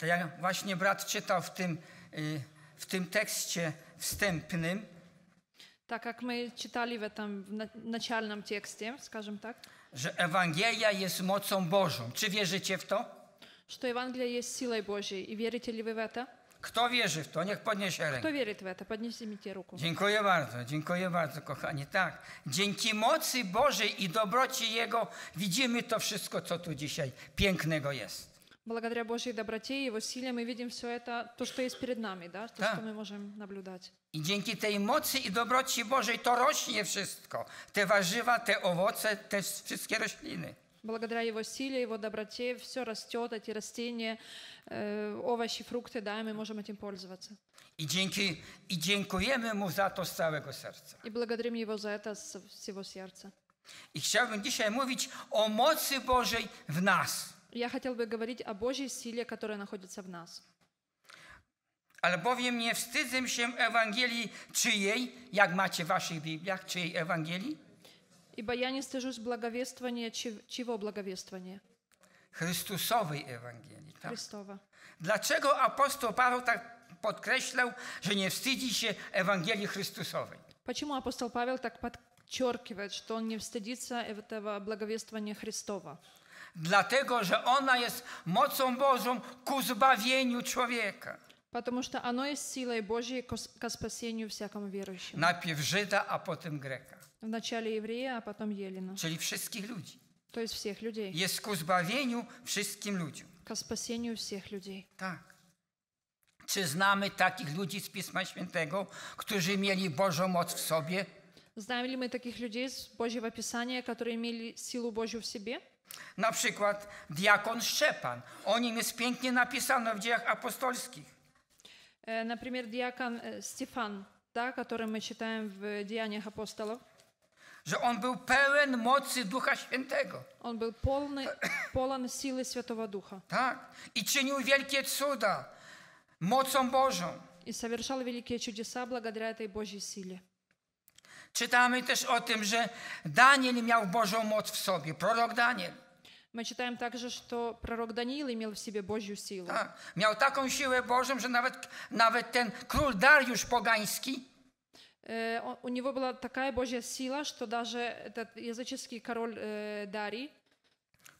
To jak właśnie brat czytał w tym, y, w tym tekście wstępnym, Так как мы читали в этом в на- начальном тексте, скажем так, że Ewangelia jest mocą Bożą. Czy wierzycie w to? что Евангелие есть силой Божьей. И верите ли вы в это? Kto wierzy w to? Niech podniesie Кто rękę. верит в это? Поднимите руку. Dziękuję bardzo, dziękuję bardzo, kochani. Tak, dzięki mocy Bożej i dobroci Jego widzimy to wszystko, co tu dzisiaj pięknego jest. Благодаря Божьей доброте и Его силе мы видим все это, то, что есть перед нами, да, то, Да. что мы можем наблюдать. I dzięki tej mocy i dobroci Bożej to rośnie wszystko. Te warzywa, te owoce, te wszystkie rośliny. Благодаря Его силе, Его доброте все растет, эти растения, э, овощи, фрукты, да, и мы можем этим пользоваться. I, dzięki, I dziękujemy Mu za to z całego serca. И благодарим Его за это со всего сердца. I chciałbym dzisiaj mówić o mocy Bożej w nas. Я хотел бы говорить о Божьей силе, которая находится в нас. Albowiem nie wstydzę się Ewangelii czyjej, jak macie w waszych Bibliach, czyjej Ewangelii? Ибо я не стыжусь благовествования, чего благовествования? Chrystusowej Ewangelii. Tak? Христова. Dlaczego apostoł Paweł tak podkreślał, że nie wstydzi się Ewangelii Chrystusowej? Почему апостол Павел так подчеркивает, что он не встыдится этого благовествования Христова? Dlatego, że ona jest mocą Bożą ku zbawieniu człowieka. Потому что оно есть силой Божьей ко с- ко спасению всякому верующему. Najpierw Żyda, a potem Greka. Вначале еврея, а потом Елена. Czyli wszystkich ludzi. То есть всех людей. Jest ku zbawieniu wszystkim ludziom. Ко спасению всех людей. Tak. Czy znamy takich ludzi z Pisma Świętego, którzy mieli Bożą moc w sobie? Знаем ли мы таких людей с Божьего Писания, которые имели силу Божью в себе? Na przykład diakon Szczepan. O nim jest pięknie napisano w dziejach apostolskich. Э, Например, диакон э, Стефан, да, который мы читаем в Деяниях апостолов. Że on był pełen mocy Ducha Świętego. Он был полный, полон силы Святого Духа Tak. I czynił wielkie cuda mocą Bożą. и совершал великие чудеса благодаря этой Божьей силе. Czytamy też o tym, że Daniel miał Bożą moc w sobie, prorok Daniel. Мы читаем также, что пророк Даниил имел в себе Божью силу. Tak. Miał taką siłę Bożą, że nawet, nawet ten król Dariusz Pogański Э, он- У него была такая Божья сила, что даже этот языческий король э, Дарий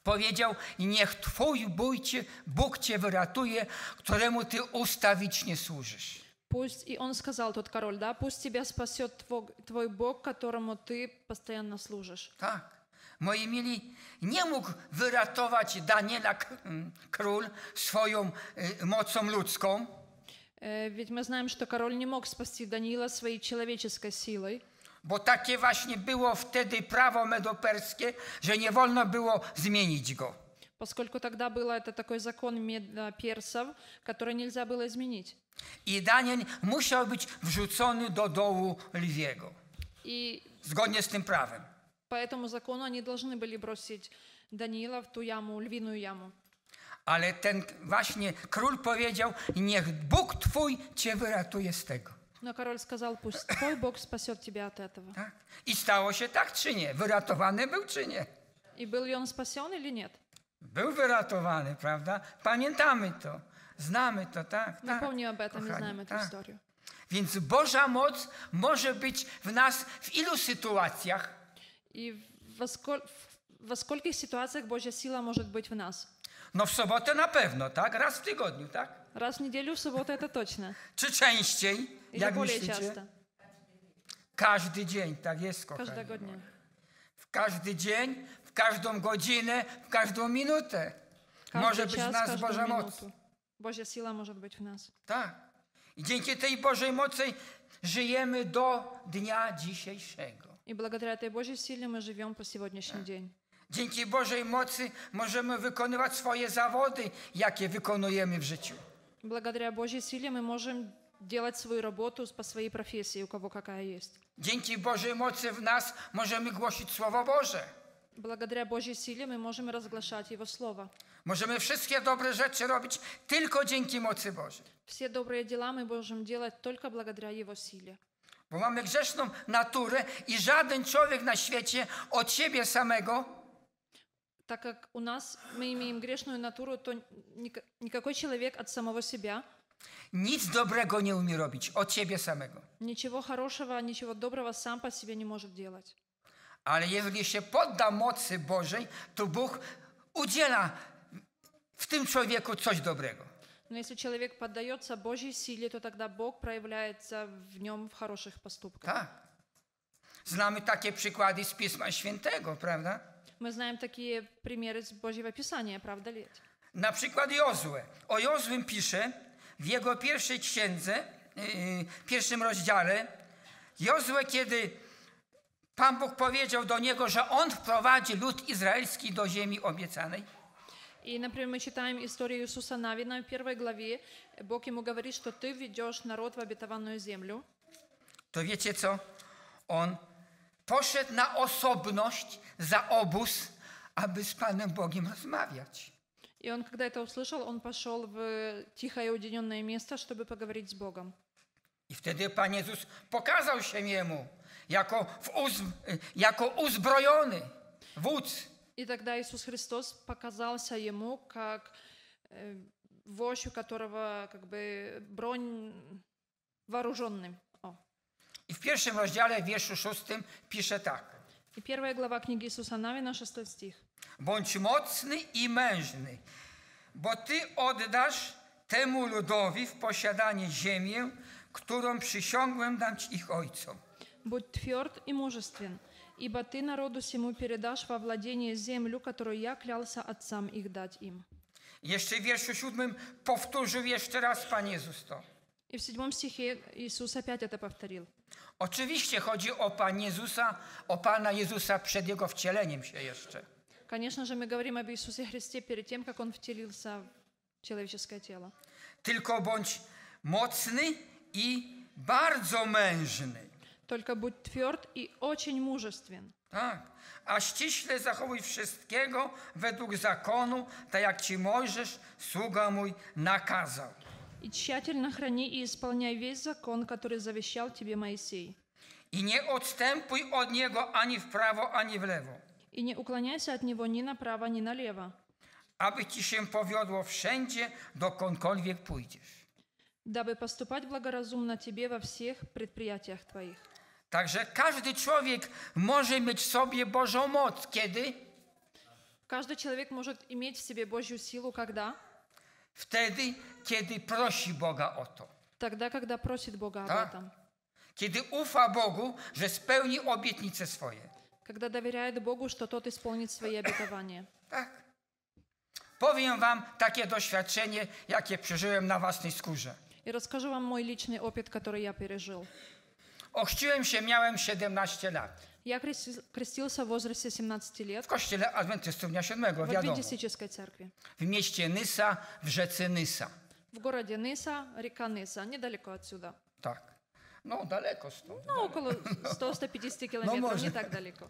powiedział: Niech Twój Bóg cię, Bóg cię wyratuje, któremu ty ustawicznie służysz. Пусть, и он сказал, тот король, да, пусть тебя спасет твой, твой Бог, которому ты постоянно служишь. Tak. Moi mili, nie mógł wyratować Daniela k- m, król swoją y, mocą ludzką, Э, Ведь мы знаем, что король не мог спасти Даниила своей человеческой силой, bo takie właśnie było wtedy prawo medoperskie, że nie wolno było zmienić go. поскольку тогда был это такой закон мед- персов, который нельзя было изменить. I Daniel musiał być wrzucony do dołu lwiego, И zgodnie z tym prawem. по этому закону они должны были бросить Даниила в ту яму, львиную яму. Ale ten właśnie król powiedział: Niech Bóg Twój cię wyratuje z tego. Но король сказал, пусть твой Бог спасет тебя от этого. Tak? I stało się tak czy nie? Wyratowany był czy nie? И был ли он спасен или нет? Był wyratowany, prawda? Pamiętamy to, znamy to, tak? Мы tak. помним об этом и kochani, знаем эту tak. историю. Więc Boża moc może być w nas w ilu sytuacjach? И во, сколь- во скольких ситуациях Божья сила может быть в нас? No w sobotę na pewno, tak? Raz w tygodniu, tak? Раз в неделю, в субботу это точно. Czy częściej, Или jak более myślicie? часто, Każdy dzień, tak jest, kochani. каждого дня. W każdy dzień, w każdą godzinę, w każdą minutę. Może Каждый być w час, nas каждую Boża moc. минуту. Божья сила может быть в нас. Tak. I dzięki tej Bożej mocy żyjemy do dnia dzisiejszego. И благодаря этой Божьей силе мы живем по сегодняшний день. Dzięki Bożej mocy możemy wykonywać swoje zawody, jakie wykonujemy w życiu. Благодаря Божьей силе мы можем делать свою работу по своей профессии, у кого какая есть. Dzięki Bożej mocy w nas możemy głosić Słowo Boże. Благодаря Божьей силе мы можем разглашать Его Слово. Możemy wszystkie dobre rzeczy robić tylko dzięki mocy Bożej. Все добрые дела мы можем делать только благодаря Его силе. Bo mamy grzeszną naturę i żaden człowiek na świecie od siebie samego Так как у нас мы имеем грешную натуру, то ника- никакой человек от самого себя nic dobrego nie umie robić od siebie samego. ничего хорошего, ничего доброго сам по себе не может делать. Ale jeżeli się podda mocy Bożej, to Bóg udziela w tym człowieku coś dobrego. Но если человек поддается Божьей силе, то тогда Бог проявляется в нем в хороших поступках. Tak. Znamy takie przykłady z Pisma Świętego, prawda? Мы знаем такие примеры из Божьего Писания, правда ли? Na przykład Jozue. O Jozłym pisze w jego pierwszej księdze, yy, pierwszym rozdziale. Jozue, kiedy Pan Bóg powiedział do niego, że on wprowadzi lud izraelski do ziemi obiecanej, И, например, мы читаем историю Иисуса Навина в первой главе. Бог ему говорит, что ты ведешь народ в обетованную землю. to wiecie co? On poszedł na osobność za obóz, aby z Panem Bogiem rozmawiać. И он, когда это услышал, он пошел в тихое уединенное место, чтобы поговорить с Богом. I wtedy Pan Jezus pokazał się jemu jako, w uz, jako uzbrojony wódz. И тогда Иисус Христос показался ему как э, вождь, у которого как бы бронь вооруженным. О. I w pierwszym rozdziale, w wierszu szóstym, pisze tak. И первая глава книги Иисуса Навина, 6 стих. Bądź mocny i mężny, bo Ty oddasz temu ludowi w posiadanie ziemię, którą przysiągłem dać ich ojcom. «Будь тверд и мужествен, ибо ты народу сему передашь во владение землю, которую я клялся отцам их дать им». Jeszcze w wierszu siódmym powtórzył jeszcze raz Pan Jezus to. И в седьмом стихе Иисус опять это повторил. Oczywiście chodzi o Pan Jezusa, o Pana Jezusa przed Jego wcieleniem się jeszcze. Конечно же, мы говорим об Иисусе Христе перед тем, как Он втелился в человеческое тело. Tylko bądź mocny i bardzo mężny. Только будь тверд и очень мужествен. Tak. A ściśle zachowuj wszystkiego według zakonu, tak jak ci Mojżesz, sługa mój, nakazał. И тщательно храни и исполняй весь закон, который завещал тебе Моисей. I nie odstępuj od niego ani w prawo, ani w lewo, И не уклоняйся от него ни направо, ни налево, aby ci się powiodło wszędzie, dokądkolwiek pójdziesz. дабы поступать благоразумно тебе во всех предприятиях твоих. Także każdy człowiek może mieć w sobie Bożą moc. Kiedy? Каждый человек может иметь в себе Божью силу, когда? Wtedy, kiedy prosi Boga o to. Тогда, когда просит Бога об Так. этом. Kiedy ufa Bogu, że spełni obietnice swoje. Когда доверяет Богу, что тот исполнит свои обетования. Tak. Powiem wam takie doświadczenie, jakie przeżyłem na własnej skórze. И расскажу вам мой личный опыт, который я пережил. Ochrzciłem się, miałem 17 lat. Я крести- крестился в возрасте 17 лет W kościele Adwentystów Dnia Siódmego, в wiadomo. Адвентистической церкви. W mieście Nysa, w rzece Nysa. В городе Ныса, река Ныса, недалеко отсюда. Tak. No, daleko stąd. Ну, около 100-150 километров, может. не так далеко.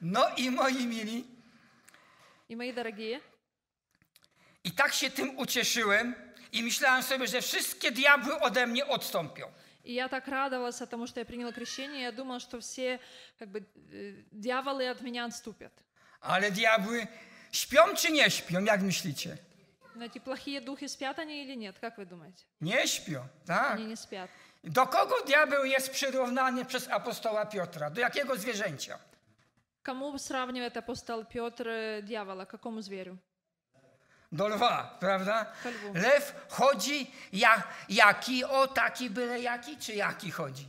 No i moi mili, И мои дорогие, i tak się tym ucieszyłem i myślałem sobie, że wszystkie diabły ode mnie odstąpią. И я так радовалась тому, что я приняла крещение, я думала, что все как бы э, дьяволы от меня отступят. Ale diabły śpią czy nie śpią, jak myślicie? Но эти плохие духи спят они или нет, как вы думаете? Nie śpią, tak. Они не спят. Do kogo diabeł jest przyrównany przez apostoła Piotra? Do jakiego zwierzęcia? Кому сравнивает апостол Петр э, дьявола? К какому зверю? Do lwa, prawda? Ко lwu. Lew chodzi jak, jaki, o taki byle jaki, czy jaki chodzi?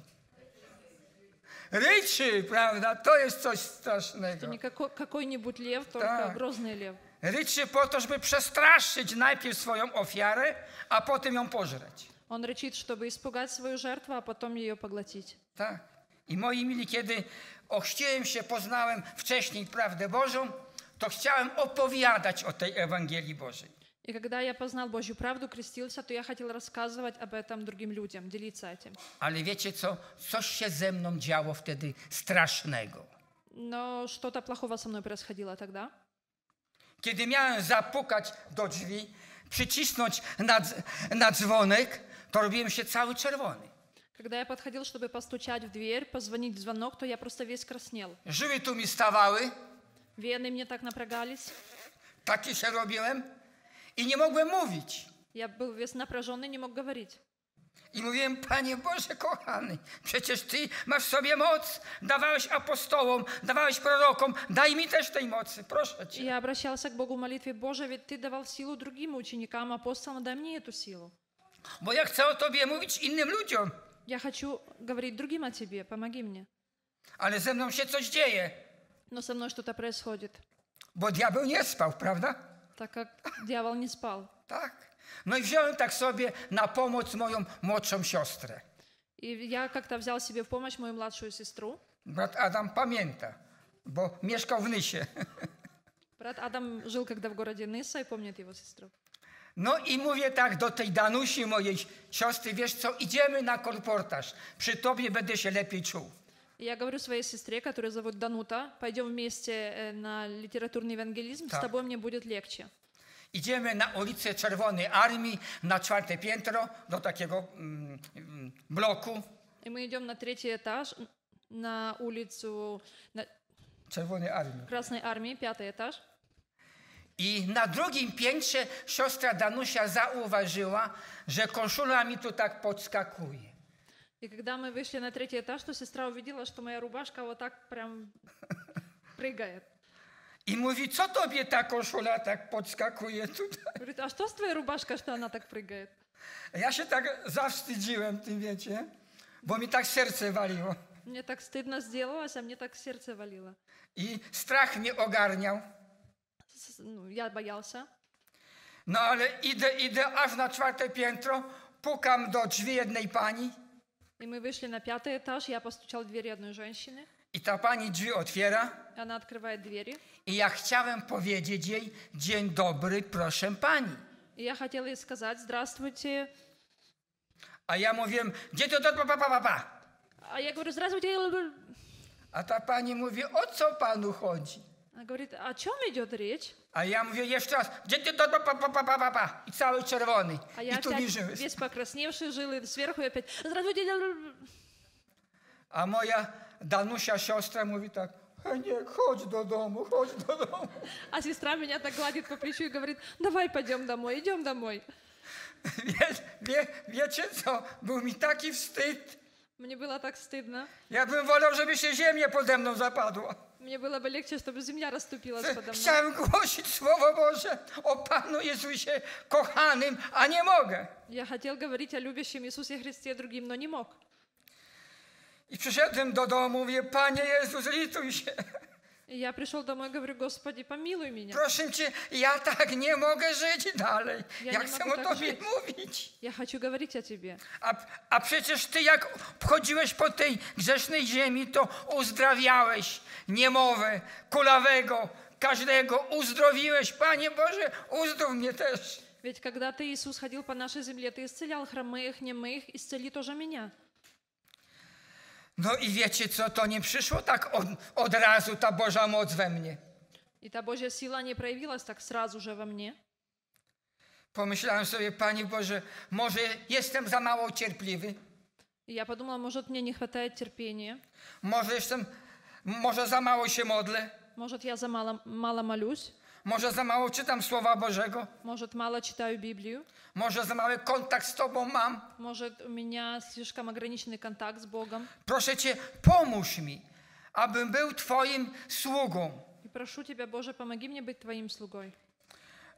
Ryczy, prawda? To jest coś Это strasznego. не какой- какой-нибудь лев, только Так. грозный лев. Ryczy po to, żeby przestraszyć najpierw swoją ofiarę, a potem ją pożreć. Он рычит, чтобы испугать свою жертву, а потом ее поглотить. Tak. I moi mili, kiedy ochrzciłem się, poznałem wcześniej prawdę Bożą, to chciałem opowiadać o tej Ewangelii Bożej. И когда я познал Божью правду, крестился, то я хотел рассказывать об этом другим людям, делиться этим. Ale wiecie co? Coś się ze mną działo wtedy strasznego. Но что-то плохого со мной происходило тогда. Kiedy miałem zapukać do drzwi, przycisnąć na, dz- na dzwonek, to robiłem się cały czerwony. Когда я подходил, чтобы постучать в дверь, позвонить в звонок, то я просто весь краснел. Żyły tu mi stawały, Вены мне так напрягались. Taki się robiłem i nie mogłem mówić. Я был весь напряженный, не мог говорить. I mówiłem, Panie Boże kochany, przecież Ty masz w sobie moc, dawałeś apostołom, dawałeś prorokom, daj mi też tej mocy, proszę И Cię. я обращался к Богу в молитве, Боже, ведь Ты давал силу другим ученикам, апостолам, дай мне эту силу. Bo ja chcę o Tobie mówić innym ludziom, Я хочу говорить другим о Тебе, помоги мне. ale ze mną się coś dzieje, Но со мной что-то происходит, bo diabeł nie spał, prawda? так как дьявол не спал. Tak. No i wziąłem tak sobie na pomoc moją młodszą siostrę. И я как-то взял себе в помощь мою младшую сестру. Brat Adam pamięta, bo mieszkał w Nysie. Брат Адам жил когда в городе Нысса и помнит его сестру. No i mówię tak do tej Danusi, mojej siostry, wiesz co, idziemy na kolportaż. Przy tobie będę się lepiej czuł. И я говорю своей сестре, которую зовут Данута, пойдем вместе э, на литературный евангелизм, с Так. тобой мне будет легче. Idziemy na ulicę Czerwonej Armii, na czwarte piętro, do takiego mm, mm, bloku И мы идем на третий этаж, н- на улицу на Czerwonej Armii. Красной Армии, пятый этаж. I na drugim piętrze siostra Danusia zauważyła, że koszula mi tu tak podskakuje. И когда мы вышли на третий этаж, то сестра увидела, что моя рубашка вот так прям прыгает. I mówi, co tobie ta koszula tak podskakuje tutaj? Говорит, а что с твоей рубашкой, что она так прыгает? Ja się tak zawstydziłem tym, wiecie, bo mi tak serce waliło. Мне так стыдно сделалось, а мне так сердце валило. I strach mnie ogarniał. С- ну, я боялся. No ale idę, idę aż na czwarte piętro, pukam do drzwi jednej pani И мы вышли на пятый этаж, я постучал в дверь одной женщины, i ta pani drzwi otwiera и она открывает двери. i ja chciałem powiedzieć jej, dzień dobry, proszę pani. И я хотела ей сказать, здравствуйте. A ja mówiłem, gdzie to, to, pa, pa, pa, pa, pa. А я говорю, здравствуйте. A ta pani mówi, o co panu chodzi? Она говорит, о чем идет речь? A ja mówię jeszcze raz, gdzie ty to, to pa, pa, pa, pa, pa, pa. I cały czerwony. А я I tu опять wiżyły. весь покрасневший жил, и сверху и опять, здравствуйте. A moja Danusia siostra mówi tak, Heniek, chodź do domu, chodź do domu. А сестра меня так гладит по плечу и говорит, давай пойдем домой, идем домой. Wie, wie, wiecie co, był mi taki wstyd. Мне было так стыдно. Ja bym wolał, żeby się ziemię pode mną zapadła. Мне было бы легче, чтобы земля расступилась подо мной. Chciałem głosić Słowo Boże o Panu Jezusie kochanym, a nie mogę. Я хотел говорить о любящем Иисусе Христе другим, но не мог. I przyszedłem do domu, mówię, Panie Jezus, lituj się. И я пришел домой и говорю, Господи, помилуй меня. Proszę Cię, ja tak nie mogę żyć dalej. Ja Ja, nie chcę mogę o tak Tobie żyć. mówić. Я хочу говорить о Тебе. A, a przecież Ty jak chodziłeś po tej grzesznej ziemi, to uzdrawiałeś niemowę, kulawego, każdego uzdrowiłeś. Panie Boże, uzdrów mnie też. Ведь когда Ты, Иисус, ходил по нашей земле, Ты исцелял хромых, немых, исцели тоже меня. No i wiecie co, to nie przyszło tak od, od razu ta Boża moc we mnie. И та Божья сила не проявилась так сразу же во мне. Pomyślałem sobie, Panie Boże, może jestem za mało cierpliwy, И я подумала, может, мне не хватает терпения, może jestem, może za mało się modlę, может, я за мало, мало молюсь, może za mało czytam Słowa Bożego, может, мало читаю Библию, może za mały kontakt z Tobą mam. может, у меня слишком ограниченный контакт с Богом. Proszę Cię, pomóż mi, abym był Twoim sługą. И прошу Тебя, Боже, помоги мне быть Твоим слугой.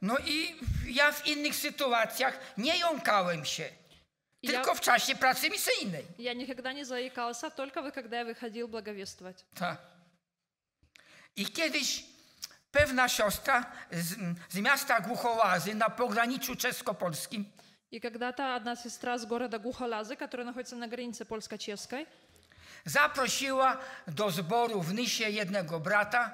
No i ja w innych sytuacjach nie jąkałem się, И я, tylko w czasie pracy misyjnej. я никогда не заикался, только вы, когда я выходил благовествовать. Tak. I kiedyś pewna siostra z, z miasta Głuchołazy na pograniczu czesko-polskim И когда-то одна сестра с города Гухолазы, которая находится на границе польско-чешской, zaprosiła do zboru w Nysie jednego brata.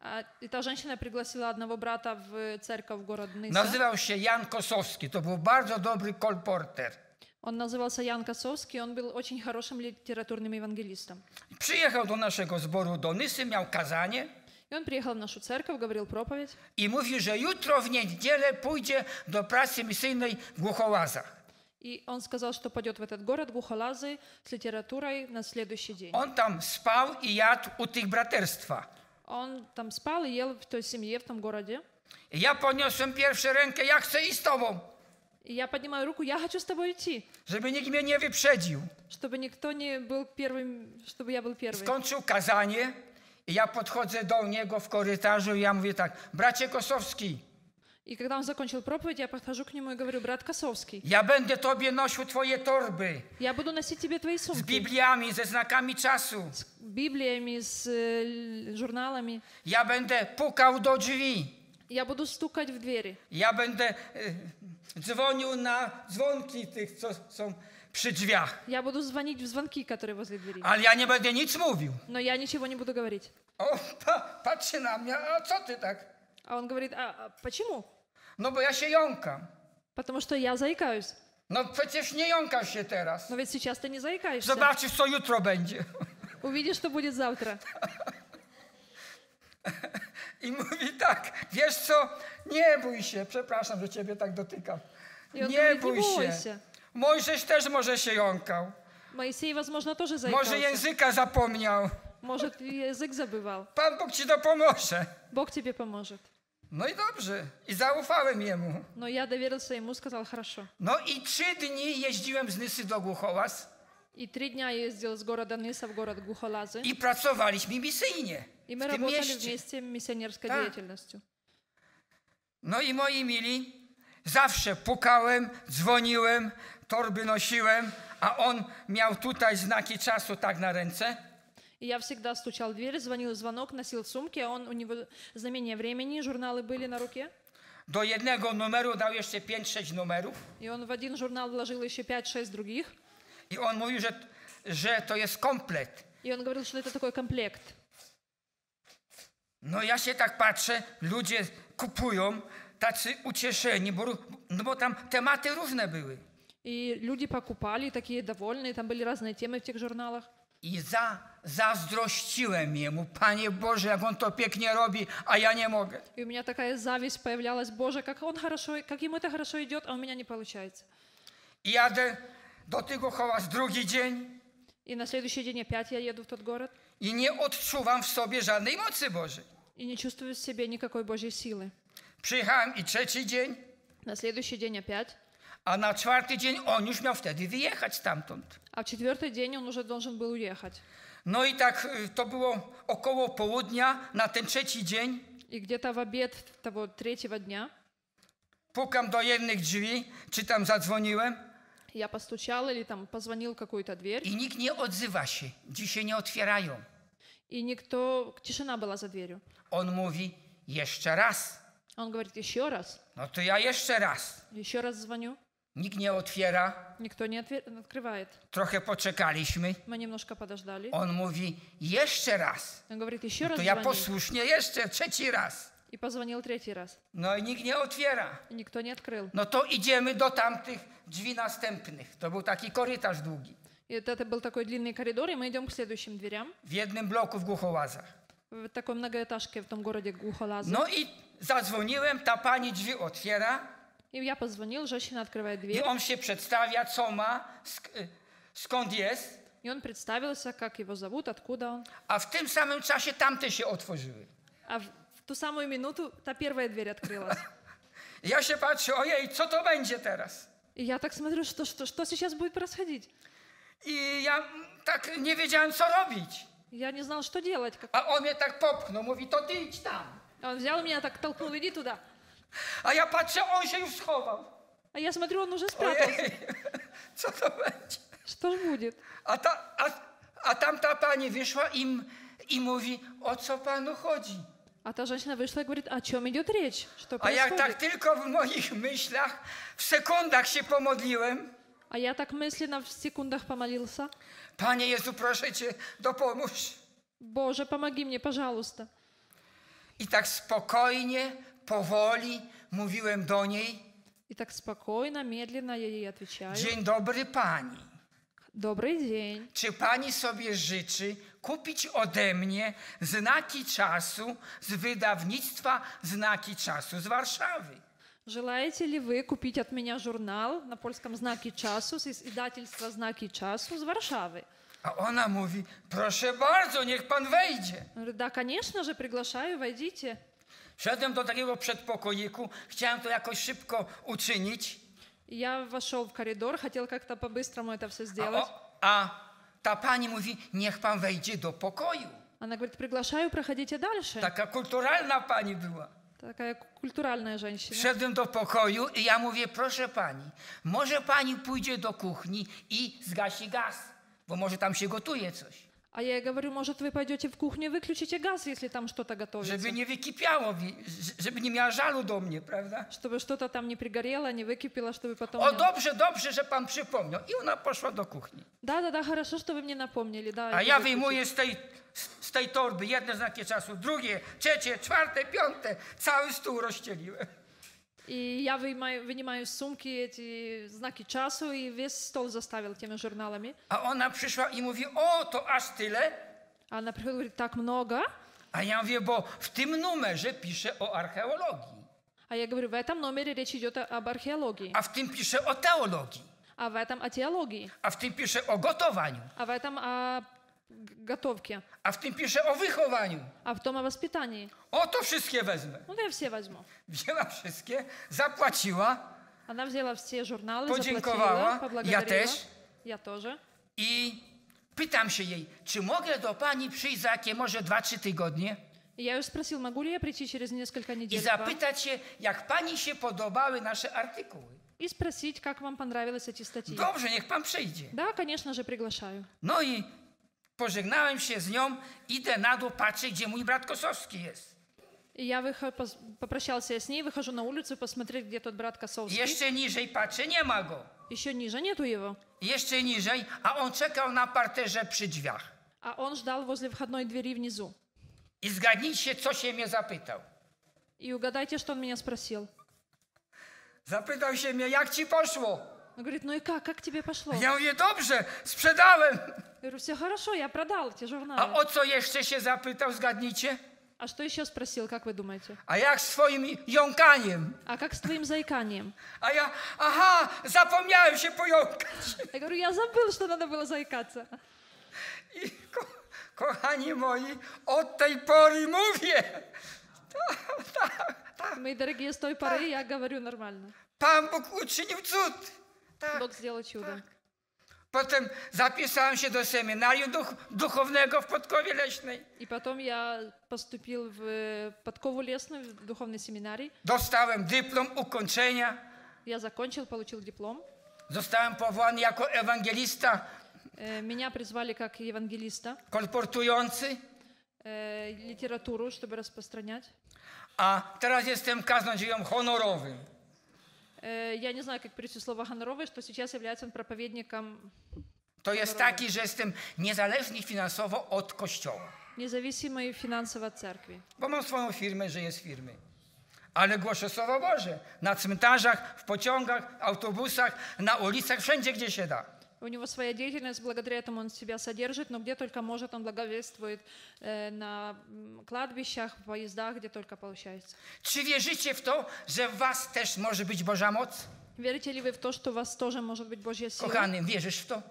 а, и та женщина пригласила одного брата в церковь в город Ныса. Nazywał się Jan Kosowski. To był bardzo dobry kolporter. Он назывался Ян Косовский, он был очень хорошим литературным евангелистом. Przyjechał do naszego zboru do Nysy, miał kazanie И он приехал в нашу церковь, говорил проповедь, i mówił, że jutro w niedzielę pójdzie do pracy misyjnej w Głuchołazach. и он сказал, что пойдет в этот город Гухолазы с литературой на следующий день. On tam spał i jadł u tych braterstwa. Он там спал и ел в той семье, в том городе. I ja podniosłem pierwszą rękę, ja chcę iść z tobą, И я поднимаю руку, я хочу с тобой идти, żeby nikt mnie nie wyprzedził. чтобы никто не был первым, чтобы я был первый. Skończył kazanie i ja podchodzę do niego w korytarzu i ja mówię tak, bracie Kosowski, И когда он закончил проповедь, я подхожу к нему и говорю, брат Косовский, ja będę tobie nosił twoje torby я буду носить тебе твои z сумки Bibliami, ze znakami czasu. с Библиями, с э, журналами. Ja będę pukał do drzwi. Я буду стукать в двери. Ja będę e, dzwonił na dzwonki tych, co są przy drzwiach. Я буду звонить в звонки, которые возле двери. Ale ja nie będę nic mówił. Но я ничего не буду говорить. O, pa, patrzy na mnie, a co ty tak? А он говорит, а, а почему? No bo ja się jąkam. Потому что я заикаюсь. No przecież nie jąkasz się teraz. Но ведь сейчас ты не заикаешься. Zobaczysz, co jutro będzie. Увидишь, что будет завтра. I mówi tak, wiesz co, nie bój się, przepraszam, że ciebie tak dotykam. И он Nie говорит, не bój się. бойся. Mojżesz też może się jąkał. Моисей, возможно, тоже Może заикался. języka zapomniał. Может, язык забывал. Pan Bóg ci dopomoże. Бог тебе поможет. No i dobrze. I zaufałem jemu. Но я доверился ему, сказал, хорошо. No i trzy dni jeździłem z Nysy do Głuchołaz И три дня я ездил с города Ныса в город Гухолазы. i pracowaliśmy misyjnie И мы w tym работали mieście. вместе миссионерской Да. деятельностью. No i moi mili, zawsze pukałem, dzwoniłem, torby nosiłem, a on miał tutaj znaki czasu tak na ręce. И я всегда стучал в дверь, звонил в звонок, носил сумки, а он, у него знамения времени, журналы были на руке. Do jednego numeru dał jeszcze 5-6 numerów И он в один журнал вложил еще 5-6 других. i on mówił, że, że to jest komplet. И он говорил, что это такой комплект. No ja się tak patrzę, ludzie kupują, tacy ucieszeni, bo, no bo tam tematy różne były. И люди покупали, такие довольные, там были разные темы в тех журналах. I za, zazdrościłem jemu, Panie Boże, jak on to pięknie robi, a ja nie mogę. И у меня такая зависть появлялась, Боже, как он хорошо, как ему это хорошо идет, а у меня не получается. I jadę do tego hołas drugi dzień И на следующий день опять я еду в тот город i nie odczuwam w sobie żadnej mocy Bożej. и не чувствую в себе никакой Божьей силы. Przyjechałem i trzeci dzień, На следующий день опять, a na czwarty dzień on już miał wtedy wyjechać stamtąd. а в четвертый день он уже должен был уехать. No i tak y, to było około południa na ten trzeci dzień. И где-то в обед того третьего дня Pukam do jednych drzwi, czy tam zadzwoniłem я постучал или там позвонил в какую-то дверь, i nikt nie odzywa się. Dzisiaj nie otwierają. и никто, тишина была за дверью. On mówi jeszcze raz. Он говорит, еще раз, No to ja jeszcze raz. еще раз звоню, Nikt nie otwiera. никто не отве- открывает. Trochę poczekaliśmy. Мы немножко подождали. On mówi jeszcze raz. Он говорит, еще раз To ja звони. posłusznie jeszcze trzeci raz. И позвонил третий раз. No i nikt nie otwiera. И никто не открыл. No to idziemy do tamtych drzwi następnych. To był taki korytarz długi. И это, это был такой длинный коридор, и мы идем к следующим дверям. W jednym bloku w Głuchołazach. В такой многоэтажке в том городе Гухолазы. No i zadzwoniłem, ta pani drzwi otwiera И я позвонил, женщина открывает i дверь. on się przedstawia, co ma, sk- y, skąd jest, И он представился, как его зовут, откуда он. a w tym samym czasie tamte się otworzyły. А в, в ту самую минуту та первая дверь открылась. I ja się patrzę, ojej, co to będzie teraz? И я так смотрю, что, что, что сейчас будет происходить. I ja mm, tak nie wiedziałem, co robić. Я не знал, что делать. Как... A on mnie tak popchnął, mówi, to ty idź tam. Он взял меня, так толкнул, иди туда. A ja patrzę, on się już schował. А я смотрю, он уже спрятался. Ojej, co to będzie? Что ж будет? A, ta, a, a tamta pani wyszła im, i mówi, o co panu chodzi? А та женщина вышла и говорит, о чем идет речь? Что A jak происходит? tak tylko w moich myślach, w sekundach się pomodliłem, А я так мысленно в секундах помолился. Panie Jezu, proszę Cię, dopomóż. Боже, помоги мне, пожалуйста. I tak spokojnie, powoli mówiłem do niej, И так спокойно, медленно я ей отвечаю. dzień dobry Pani. Добрый день. Czy Pani sobie życzy kupić ode mnie znaki czasu z wydawnictwa Znaki Czasu z Warszawy? Желаете ли вы купить от меня журнал на польском «Знаки часу» с издательства «Знаки часу» из Варшавы? A ona mówi, proszę bardzo, niech pan wejdzie. Говорит, да, конечно же, приглашаю, войдите. Wszedłem do takiego przedpokoiku, chciałem to jakoś szybko uczynić, И Я вошел в коридор, хотел как-то по-быстрому это все a, сделать. o, a ta pani mówi, niech pan wejdzie do pokoju. Она говорит, приглашаю, проходите дальше. Taka kulturalna pani była. Такая культуральная женщина. Wszedłem do pokoju i ja mówię, proszę pani, może pani pójdzie do kuchni i zgasi gaz, bo może tam się gotuje coś, А я ей говорю, может, вы пойдете в кухню и выключите газ, если там что-то готовится. żeby nie wykipiało, wi- żeby nie miała żalu do mnie, prawda? Чтобы что-то там не пригорело, не выкипело, чтобы потом... O, не- dobrze, dobrze, że pan przypomniał. I ona poszła do kuchni. Да, да, да, хорошо, что вы мне напомнили. Да, A иду ja выключить. wyjmuję z tej, z tej torby jedne znaki czasu, drugie, trzecie, czwarte, piąte. Cały stół rozścieliłem. И я вынимаю, вынимаю из сумки эти знаки часу и весь стол заставил теми журналами. A ona przyszła i mówi, o, to aż tyle? А она приходит и говорит, так много. A ja mówię, bo w tym numerze pisze o archeologii, А я говорю, в этом номере речь идет о- об археологии, a w tym pisze o teologii, а в этом о теологии, a w tym pisze o gotowaniu, а в этом о г- готовке, a w tym pisze o wychowaniu. а в том о воспитании. O, to wszystkie wezmę. Ну, да я все возьму. Wzięła wszystkie, zapłaciła Она взяла все журналы, Podziękowała. заплатила, поблагодарила. Я też. Я тоже. i pytam się jej, czy mogę do pani przyjść za jakie może 2-3 tygodnie И я ее спросил, могу ли я прийти через несколько i недель к вам zapytać się, jak pani się podobały nasze artykuły. и спросить, как вам понравились эти статьи. Dobrze, niech pan przyjdzie. Да, конечно же, приглашаю. No i pożegnałem się z nią, idę na dół, patrzę, gdzie mój brat Kosowski jest. И я выхо- пос- попрощался с ней, выхожу на улицу посмотреть, где тот брат Косовский. Jeszcze niżej patrzę, nie ma go. Еще ниже нету его. Jeszcze niżej, a on czekał na parterze przy drzwiach. А он ждал возле входной двери внизу. I zgadnijcie, co się mnie zapytał. И угадайте, что он меня спросил. Zapytał się mnie, jak ci poszło? Он говорит, ну и как, как тебе пошло? Ja mówię, dobrze, sprzedałem. Я говорю, все хорошо, я продал эти A журналы. o co jeszcze się zapytał, zgadnijcie? А что еще спросил, как вы думаете? A jak swoim jąkaniem? А как с твоим заиканием? A ja, aha, zapomniałem się pojąkać. Я говорю, я забыл, что надо было заикаться. I ko, kochani moi, od tej pory mówię. Мои дорогие, с той поры я говорю нормально. Pan Bóg uczynił cud. Tak. Бог сделал чудо. Potem zapisałem się do seminarium duch, duchownego w Podkowie Leśnej. И потом я поступил в Подкову Лесную, в духовный семинарий. Dostałem dyplom ukończenia. Я закончил, получил диплом. Zostałem powołany jako ewangelista Э, Меня призвали как евангелиста, kolportujący, э, литературу, чтобы распространять. a teraz jestem kaznodzieją honorowym. Э, Я не знаю, как перевести слово «гоноровый», что сейчас является он проповедником To jest taki, że jestem niezależny finansowo od Kościoła. независимой финансово от церкви. Bo mam swoją firmę, że jest firmy. Ale głoszę Słowo Boże. Na cmentarzach, w pociągach, autobusach, na ulicach, wszędzie, gdzie się da. У него своя деятельность, благодаря этому он себя содержит, но где только может, он благовествует э, на кладбищах, в поездах, где только получается. Czy wierzycie w to, że w was też może być Boża moc? Верите ли вы в то, что у вас тоже может быть Божья сила? Kochany, wierzysz w to?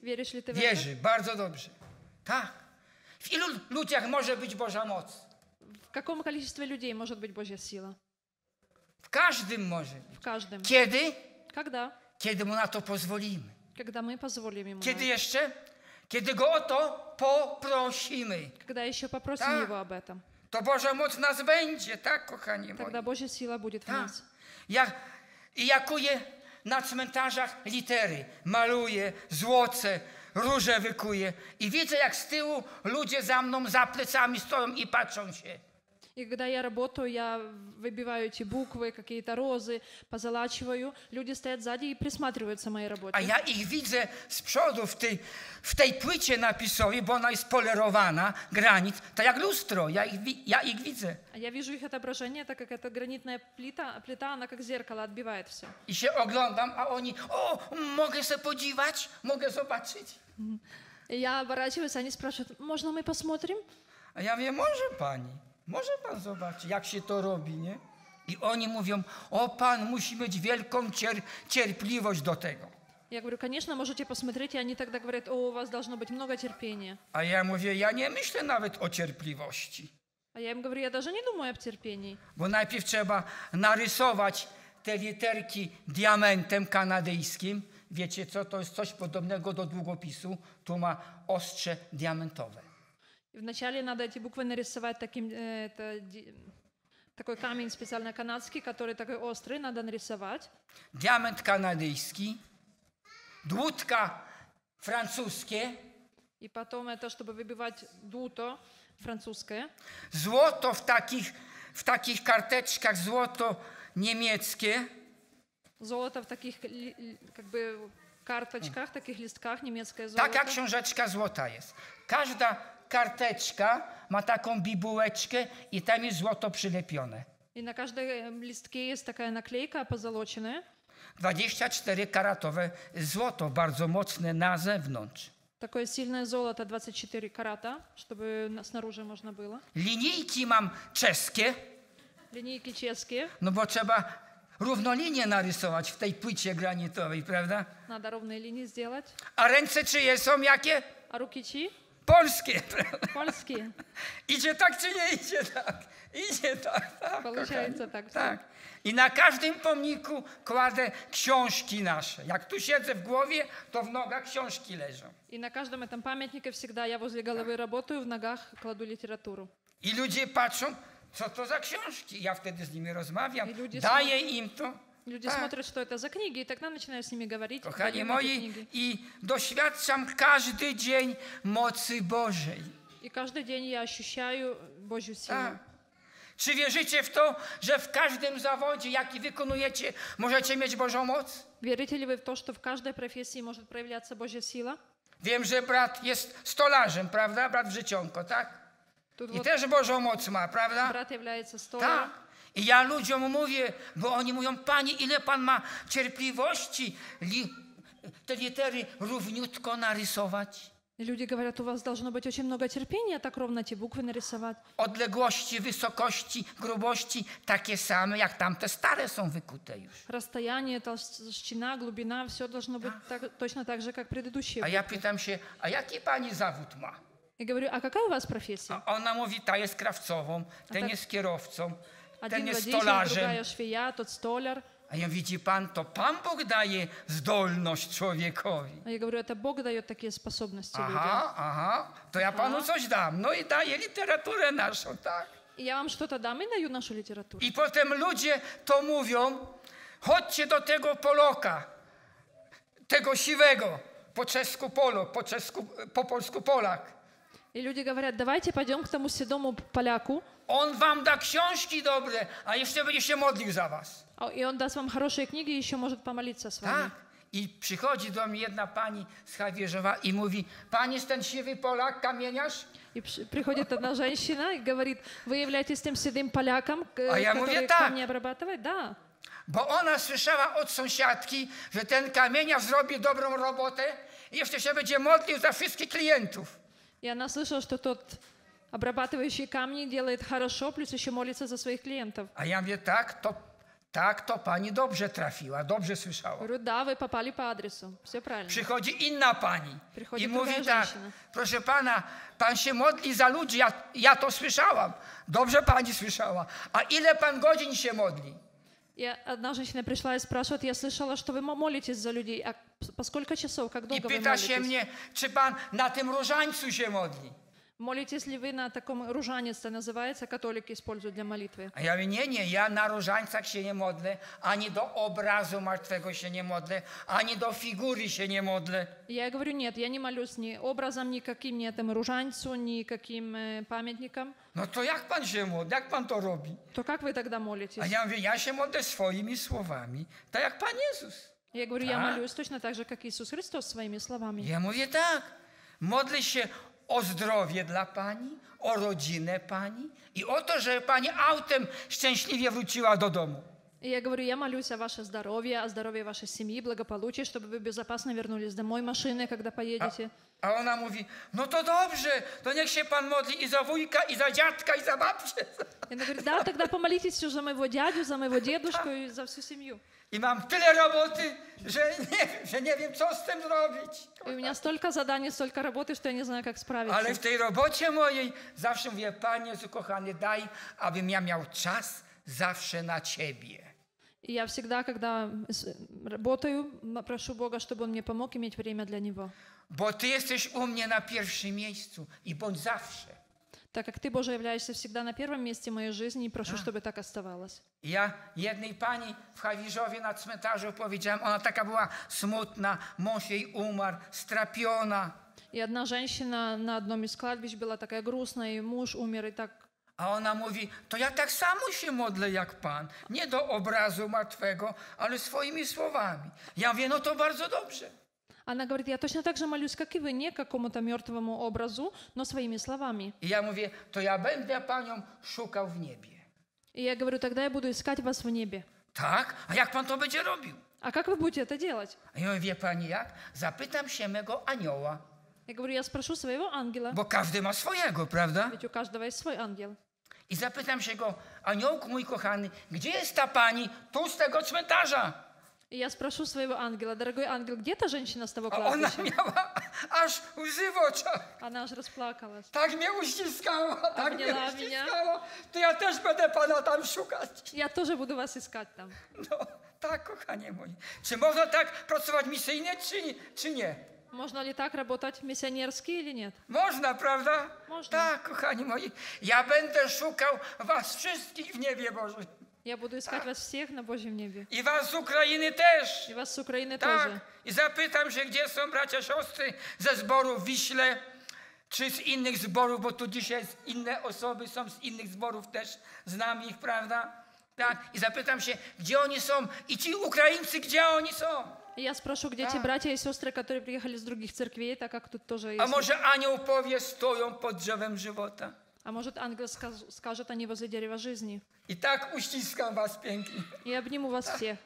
Веришь ли ты в это? Wierzy, bardzo dobrze. Tak. W ilu ludziach może być Boża moc? В каком количестве людей может быть Божья сила? W każdym może. В каждом. Kiedy? Когда? Kiedy mu na to pozwolimy. Когда мы позволим ему. Kiedy на jeszcze? Kiedy go o to poprosimy. это. Когда еще попросим Да. его об этом. To Boża moc nas będzie, tak, kochani moi? Тогда Божья сила будет в Tak. нас. Ja, I ja kuję na cmentarzach litery, maluję, złocę, róże wykuję i widzę, jak z tyłu ludzie za mną za plecami stoją i patrzą się. И когда я работаю, я выбиваю эти буквы, какие-то розы, позалачиваю. Люди стоят сзади и присматриваются моей работе. A ja ich widzę z przodu w tej, w tej płycie napisowej, bo ona jest polerowana, granic, tak jak lustro, ja ich, wi- ja ich widzę. А я вижу их отображение, так как это гранитная плита, плита, она как зеркало отбивает все. I się oglądam, a oni, o, mogę se podziwać, mogę zobaczyć. И я оборачиваюсь, они спрашивают, можно мы посмотрим? A ja mówię, może pani, może pan zobaczy, jak się to robi, nie? I oni mówią, o pan musi mieć wielką cier- cierpliwość do tego. Я говорю, конечно, можете посмотреть, и они тогда говорят, о, у вас должно быть много терпения. A ja mówię, ja nie myślę nawet o cierpliwości, А я им говорю, я даже не думаю об терпении. bo najpierw trzeba narysować te literki diamentem kanadyjskim. Wiecie co? To jest coś podobnego do długopisu. Tu ma ostrze diamentowe. И вначале надо эти буквы нарисовать таким, э, это, такой камень специально канадский, который такой острый, надо нарисовать. Diament kanadyjski, dłutka francuskie, И потом это, чтобы выбивать дуто французское. złoto w takich, w takich karteczkach, złoto niemieckie, Золото в таких как бы карточках, таких листках, немецкое золото. taka książeczka złota jest. Każda karteczka ma taką bibułeczkę i tam jest złoto przylepione. И на каждой э, листке есть такая наклейка позолоченная. 24 karatowe złoto, bardzo mocne na zewnątrz. Такое сильное золото 24 карата, чтобы на- снаружи можно было. Linijki mam czeskie, Линейки чешские, no bo trzeba równolinię narysować w tej płycie granitowej, prawda? надо ровные линии сделать. A ręce czyje są jakie? А руки чьи? Polskie, prawda? Польские. Idzie tak czy nie idzie tak? Idzie tak, tak. Получается kochani. так всё. Tak. I na każdym pomniku kładę książki nasze. Jak tu siedzę w głowie, to w nogach książki leżą. И на каждом этом памятнике всегда я возле головы работаю, в ногах кладу литературу. I ludzie patrzą, co to za książki. Ja wtedy z nimi rozmawiam, I ludzie daję im to. Люди Так. смотрят, что это за книги, и тогда начинаю с ними говорить. Kochani даю им эти moi, книги. i doświadczam każdy dzień mocy Bożej. И каждый день я ощущаю Божью силу. Tak. Czy wierzycie w to, że w każdym zawodzie, jaki wykonujecie, możecie mieć Bożą moc? Верите ли вы в то, что в каждой профессии может проявляться Божья сила? Wiem, że brat jest stolarzem, prawda? Brat w życionko, tak? Тут I вот też Bożą moc ma, prawda? брат является Tak. столяром. I ja ludziom mówię, bo oni mówią, Panie, ile Pan ma cierpliwości li, te litery równiutko narysować. И люди говорят, у вас должно быть очень много терпения, так ровно эти буквы нарисовать. Odległości, wysokości, grubości takie same, jak tamte stare są wykute już. Расстояние, толщина, глубина, все должно быть так- точно так же, как предыдущие. A ja буквы. pytam się, a jaki Pani zawód ma? И говорю, а какая у вас профессия? A ona mówi, ta jest krawcową, ten tak- jest kierowcą, ten jest stolarzem. A ja widzi Pan, to Pan Bóg daje zdolność człowiekowi. A ja mówię, to Bóg daje takie sposobności Aha, aha, to ja Panu coś dam. No i daję literaturę naszą, tak? I ja Wam to dam i naszą literaturę. I potem ludzie to mówią, chodźcie do tego Poloka, tego siwego, po czesku Polok, po, czesku, po polsku Polak. И люди говорят, давайте пойдем к тому седому поляку, On wam da książki dobre, a jeszcze będzie się modlił za was. а- и он даст вам хорошие книги и еще может помолиться с вами. Tak. I przychodzi do mnie jedna pani z Chawierzowa i mówi, pan jest ten siwy Polak, kamieniarz? И пш- приходит одна женщина и говорит, вы являетесь тем седым поляком, к- А я который mówię, tak. камни обрабатывает? Да. Bo ona słyszała od sąsiadki, że ten kamieniarz zrobi dobrą robotę i jeszcze się będzie modlił za wszystkich klientów. И она слышала, что тот обрабатывающий камни делает хорошо, плюс еще молится за своих клиентов. A ja mówię, tak, to, tak, to pani dobrze trafiła, dobrze słyszała. Говорю, да, вы попали по адресу. Все правильно. Przychodzi inna pani Przychodzi i druga mówi tak, żeńszyna. proszę pana, pan się modli za ludzi, ja, ja to słyszałam. Dobrze pani słyszała. A ile pan godzin się modli? И одна женщина пришла и спрашивает, я слышала, что вы мо- молитесь за людей, а по сколько часов, как I долго вы pyta się молитесь? mnie, czy pan na tym różańcu się modli. Молитесь ли вы на таком ружанец, это называется, католики используют для молитвы? A ja mówię, nie, nie, ja na różańcach się nie modlę, ani do obrazu martwego się nie modlę, ani do figury się nie modlę. И Я ей говорю, нет, я не молюсь ни образом, никаким ни этому ружанцу, никаким э, памятникам. No to jak pan się modli, jak pan to robi? То как вы тогда молитесь? A ja mówię, ja się modlę swoimi słowami, tak jak Pan Jezus. Я говорю, я Так. молюсь точно так же, как Иисус Христос своими словами. Ja mówię tak, modlę się o zdrowie dla Pani, o rodzinę Pani i o to, żeby Pani autem szczęśliwie wróciła do domu. И я говорю, я молюсь о ваше здоровье, о здоровье вашей семьи, благополучии, чтобы вы безопасно вернулись домой машиной, когда поедете. A ona mówi, no to dobrze, to niech się pan modli i za wujka, i za dziadka, i za babcię. И она говорит, да, тогда помолитесь все за моего дядю, за моего дедушку и за всю семью. I mam tyle roboty, że nie, wiem, że nie wiem, co z tym zrobić. И у меня столько заданий, столько работы, что я не знаю, как Ale справиться. w tej robocie mojej zawsze mówię, Panie Jezu kochany, daj, abym ja miał czas zawsze na Ciebie. И я всегда, когда с- работаю, м- прошу Бога, чтобы Он мне помог иметь время для Него. Bo Ty jesteś u mnie na pierwszym miejscu i bądź zawsze. Так как Ты, Боже, являешься всегда на первом месте в моей жизни, и прошу, чтобы так оставалось. I Ja jednej pani w Hawirzowie na cmentarzu powiedziałem, ona taka była smutna, mąż jej umarł, strapiona. И одна женщина на одном из кладбищ была такая грустная, и муж умер, и так A ona mówi, to ja tak samo się modlę jak Pan. Nie do obrazu martwego, ale swoimi słowami. Ja mówię, no to bardzo dobrze. Она говорит, я точно так же молюсь, как и вы, не какому-то мертвому образу, но своими словами. I ja mówię, to ja będę Panią szukał w niebie. И я говорю, тогда я буду искать вас в небе. Tak? A jak Pan to będzie robił? А как вы будете это делать? Ja mówię, wie Pani jak? Zapytam się mego anioła, Я говорю, я спрошу своего ангела, bo każdy ma swojego, prawda? ведь у каждого есть свой ангел. I zapytam się go, aniołku mój kochany, gdzie jest ta pani tu z tego cmentarza? И я спрошу своего ангела, дорогой ангел, где та женщина с того A ona кладбища? miała aż łzy w oczach. Она аж расплакалась. Tak mnie uściskała, tak mnie Obniała mnie. uściskała. To ja też będę pana tam szukać. Я тоже буду вас искать там. No, tak, kochanie moje. Czy można tak pracować misyjnie, czy, nie- czy nie? Можно ли так работать миссионерски или нет? Można, prawda? Można. Tak, kochani moi. Ja będę szukał was wszystkich w niebie Bożym. Я буду искать вас всех на Божьем небе. I was z Ukrainy też. И вас с Украины Tak. тоже. I zapytam się, gdzie są bracia, siostry ze zboru w Wiśle, czy z innych zborów, bo tu dzisiaj z- inne osoby są z innych zborów też, znam ich, prawda? Tak. I zapytam się, gdzie oni są i ci Ukraińcy, gdzie oni są? И я спрошу, где те Да. братья и сестры, которые приехали с других церквей, так как тут тоже A есть. może anioł powie, stoją pod drzewem żywota. А может, ангел сказ- скажет, они возле дерева жизни. I tak uściskam was pięknie. И обниму вас всех.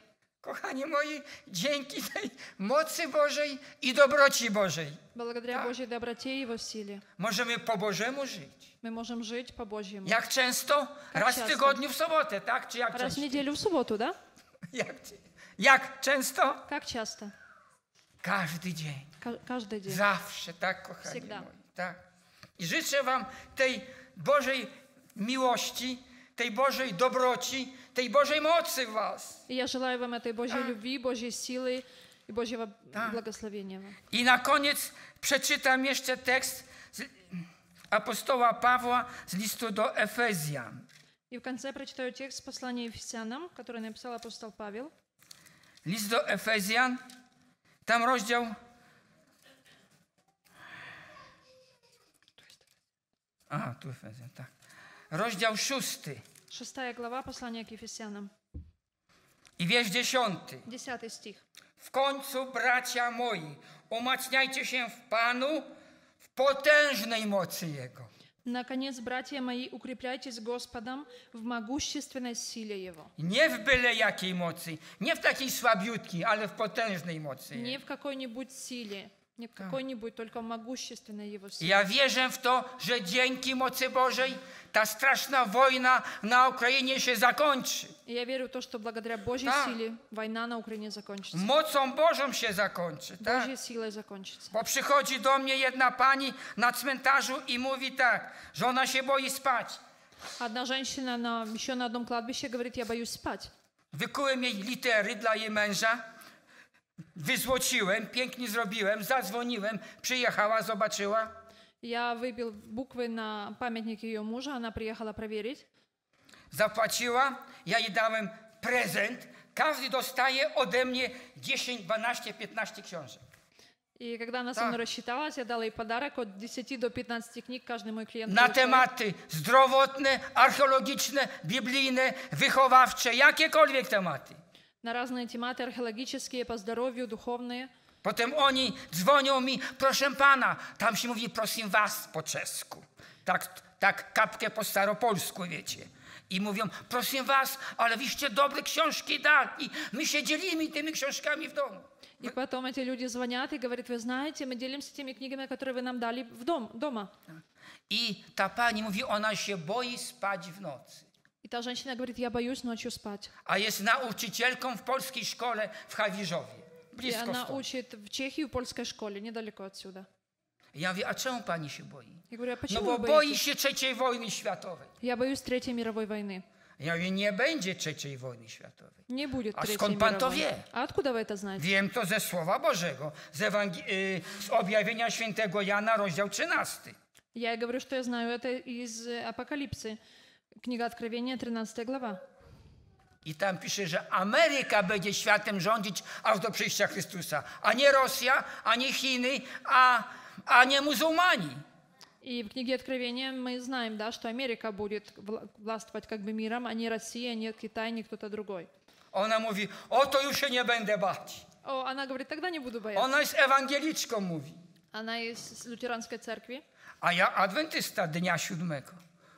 Kochani moi, dzięki tej mocy Bożej i dobroci Bożej Благодаря Да. Божьей доброте и Его силе możemy po Bożemu żyć. мы можем жить по-божьему. Jak często? Raz w часто? tygodniu w sobotę, tak? Czy jak Раз в częściej? неделю в субботу, да? Jak, jak często? Как часто? Każdy dzień. Ка- Каждый день. Zawsze, tak, kochani Всегда. moi. Tak. I życzę wam tej Bożej miłości, tej Bożej dobroci, tej Bożej mocy w was. И я желаю вам этой Божьей любви, Божьей силы и Божьего Да. благословения. вам. I na koniec przeczytam jeszcze tekst z apostoła Pawła z listu do Efezjan. И в конце прочитаю текст послания Ефесянам, который написал апостол Павел. List do Efezjan, tam rozdział. A, tu Efezjan, tak. Rozdział szósty Шестая глава послания к Ефесянам. i wiersz dziesiąty. Десятый стих. W końcu, bracia moi, umacniajcie się w Panu w potężnej mocy Jego. Наконец, братья мои, укрепляйтесь Господом в могущественной силе Его. Nie w byle jakiej mocy, nie w takiej słabiutkiej, ale w potężnej mocy. Не Jego. в какой-нибудь силе, не в какой-нибудь, только в mogущественной Его I силе. Ja wierzę w to, że dzięki mocy Bożej ta straszna wojna na Ukrainie się zakończy. И я верю в то, что благодаря Божьей Да. силе война на Украине закончится. Mocą Bożą się zakończy. Tak? Божьей силой закончится. Bo przychodzi do mnie jedna pani na cmentarzu i mówi tak, że ona się boi spać. Одна женщина на, еще на одном кладбище говорит, я боюсь спать. Wykułem jej litery dla jej męża, wyzłociłem, pięknie zrobiłem, zadzwoniłem, przyjechała, zobaczyła. Я выбил буквы на памятник ее мужа, она приехала проверить. Zapłaciła, ja jej dałem prezent. Każdy dostaje ode mnie 10, 12, 15 książek. И когда она со Да. мной рассчиталась, я дала ей подарок от 10 до 15 книг, каждый мой клиент Na получает. tematy zdrowotne, archeologiczne, biblijne, wychowawcze, jakiekolwiek tematy. на разные тематы, археологические, по здоровью, духовные. Potem oni dzwonią mi, proszę pana, tam się mówi prosim was po czesku. Tak, tak kapkę po staropolsku, wiecie. I mówią, proszę was, ale wyście dobre książki dali. My się dzielimy tymi książkami w domu. И потом эти люди звонят и говорят, вы знаете, мы делимся теми книгами, которые вы нам дали в дом, дома. I ta pani mówi, ona się boi spać w nocy. И та женщина говорит, я боюсь ночью спать. A jest nauczycielką w polskiej szkole w Hawirzowie. И Blisko она stąd. учит в Чехии, в польской школе, недалеко отсюда. Ja mówię, a czemu pani się boi? Я говорю, а No почему bo вы boi боитесь? się trzeciej wojny światowej. Я боюсь Третьей мировой войны. Ja mówię, nie będzie trzeciej wojny światowej. Не будет А Третьей скąd pan to мировой. wie? А откуда вы это знаете? Wiem to ze Słowa Bożego, z, Ewangi- y, z objawienia świętego Jana, rozdział 13. Я и говорю, что я знаю это из э, Апокалипсы. Книга Откровения, 13 глава. I tam pisze, że Ameryka będzie światem rządzić aż do przyjścia Chrystusa, a nie Rosja, a nie Chiny, a, a nie muzułmani. И в книге Откровения мы знаем, да, что Америка будет вла- властвовать как бы миром, а не Россия, не Китай, не кто-то другой. Ona mówi, o to już się nie będę bać. О, она говорит, тогда не буду бояться. Ona jest ewangeliczką, mówi. Она из лютеранской церкви, A ja adwentysta dnia siódmego.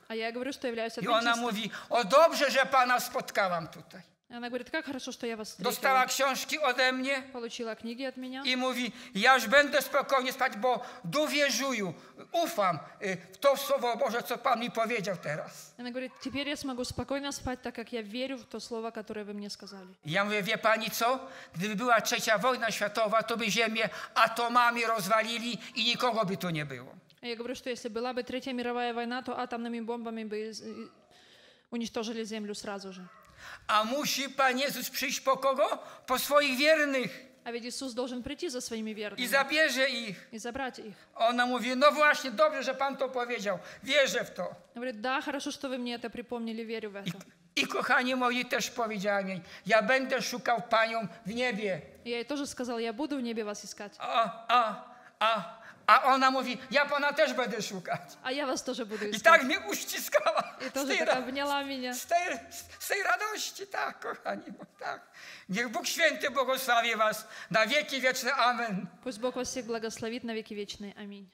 а я говорю, что являюсь I ona адвентистом. mówi, o dobrze, że pana spotkałam tutaj. И Она говорит, как хорошо, что я вас Dostała встретила. książki ode mnie Получила книги от меня. i mówi, ja już będę spokojnie spać, bo dowierzuję, ufam y, w to Słowo Boże, co Pan mi powiedział teraz. Она говорит, теперь я смогу спокойно спать, так как я верю в то слово, которое вы мне сказали. I ja mówię, wie Pani co? Gdyby była trzecia wojna światowa, to by Ziemię atomami rozwalili i nikogo by tu nie było. А Я говорю, что если была бы Третья мировая война, то атомными бомбами бы из- и- уничтожили Землю сразу же. A musi Pan Jezus przyjść po kogo? Po swoich wiernych А ведь Иисус должен прийти за своими i верными zabierze ich. и забрать их. Ona mówi, no właśnie, dobrze, że Pan to powiedział. Wierzę w to. Говорит, да, хорошо, что вы мне это припомнили, верю в I, это. I kochani moi, też powiedziałem jej, ja będę szukał Panią w niebie. И Я ей тоже сказал, я буду в небе вас искать, A, a, a, a ona mówi, ja Pana też będę szukać. а я вас тоже буду I искать. tak mnie uściskała. И Z тоже tej, так ra- обняла меня. z tej, z tej radości, tak, kochani, bo tak. Niech Bóg Święty błogosławi Was na wieki wieczne. Amen. Пусть Бог вас всех благословит на веки вечные. Аминь.